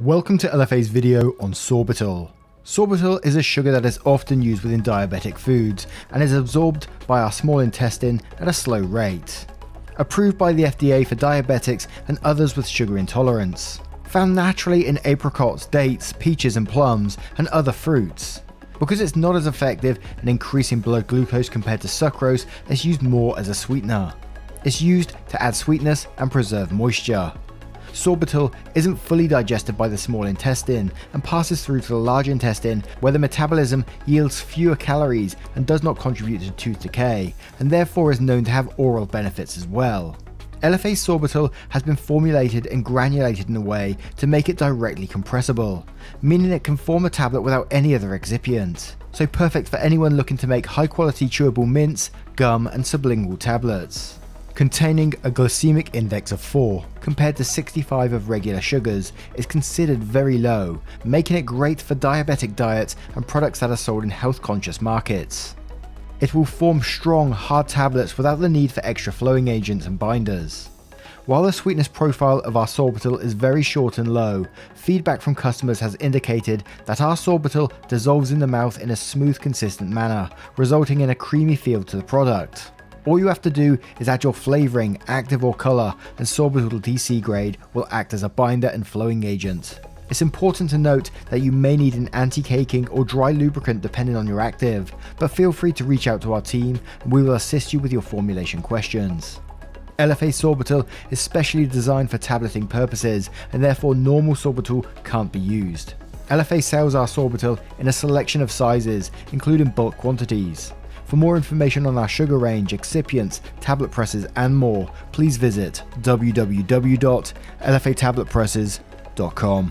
Welcome to LFA's video on sorbitol. Sorbitol is a sugar that is often used within diabetic foods and is absorbed by our small intestine at a slow rate. Approved by the FDA for diabetics and others with sugar intolerance. Found naturally in apricots, dates, peaches and plums and other fruits. Because it's not as effective in increasing blood glucose compared to sucrose, it's used more as a sweetener. It's used to add sweetness and preserve moisture. Sorbitol isn't fully digested by the small intestine and passes through to the large intestine where the metabolism yields fewer calories and does not contribute to tooth decay, and therefore is known to have oral benefits as well. LFA sorbitol has been formulated and granulated in a way to make it directly compressible, meaning it can form a tablet without any other excipient. So perfect for anyone looking to make high quality chewable mints, gum and sublingual tablets containing a glycemic index of 4 compared to 65 of regular sugars is considered very low, making it great for diabetic diets and products that are sold in health conscious markets. It will form strong, hard tablets without the need for extra flowing agents and binders. While the sweetness profile of our sorbitol is very short and low, feedback from customers has indicated that our sorbitol dissolves in the mouth in a smooth consistent manner, resulting in a creamy feel to the product. All you have to do is add your flavoring, active or color, and sorbitol DC grade will act as a binder and flowing agent. It's important to note that you may need an anti-caking or dry lubricant depending on your active, but feel free to reach out to our team and we will assist you with your formulation questions. LFA sorbitol is specially designed for tableting purposes and therefore normal sorbitol can't be used. LFA sells our sorbitol in a selection of sizes, including bulk quantities. For more information on our sugar range, excipients, tablet presses, and more, please visit www.lfatabletpresses.com.